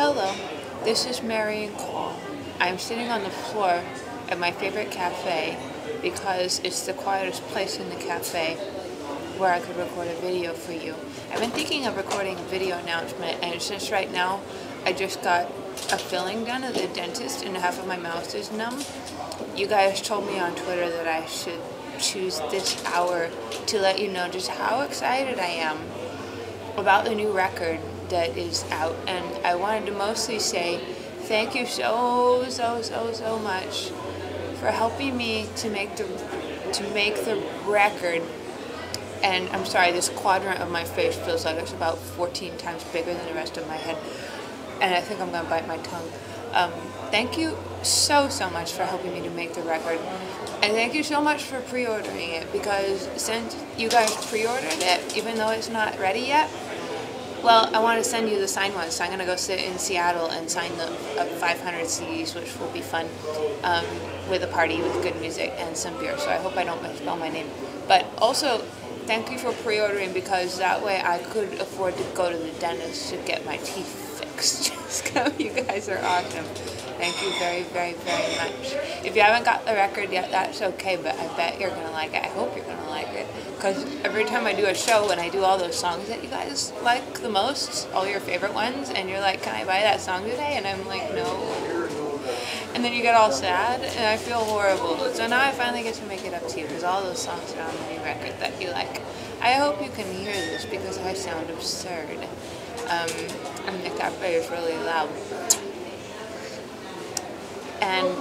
Hello, this is Marian Call. I'm sitting on the floor at my favorite cafe because it's the quietest place in the cafe where I could record a video for you. I've been thinking of recording a video announcement and since right now I just got a filling done at the dentist and half of my mouth is numb, you guys told me on Twitter that I should choose this hour to let you know just how excited I am about the new record that is out, and I wanted to mostly say thank you so so so so much for helping me to make the to make the record. And I'm sorry, this quadrant of my face feels like it's about 14 times bigger than the rest of my head, and I think I'm gonna bite my tongue. Um, thank you so so much for helping me to make the record, and thank you so much for pre-ordering it because since you guys pre-ordered it, even though it's not ready yet well, I want to send you the signed ones, so I'm going to go sit in Seattle and sign the uh, 500 CDs, which will be fun, um, with a party with good music and some beer. So I hope I don't misspell my name. But also, thank you for pre-ordering because that way I could afford to go to the dentist to get my teeth fixed. you guys are awesome. Thank you very, very, very much. If you haven't got the record yet, that's okay, but I bet you're going to like it. I hope you're going to like it. Because every time I do a show and I do all those songs that you guys like the most, all your favorite ones, and you're like, can I buy that song today? And I'm like, no. And then you get all sad, and I feel horrible. So now I finally get to make it up to you, because all those songs are on the new record that you like. I hope you can hear this, because I sound absurd. Um, and the cafe is really loud. And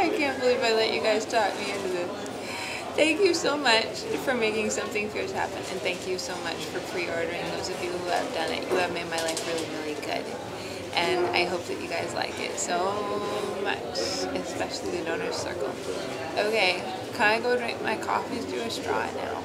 I can't believe I let you guys talk me into this. Thank you so much for making something fierce happen, and thank you so much for pre-ordering. Those of you who have done it, you have made my life really, really good. And I hope that you guys like it so much, especially the donor circle. Okay, can I go drink my coffee through a straw now?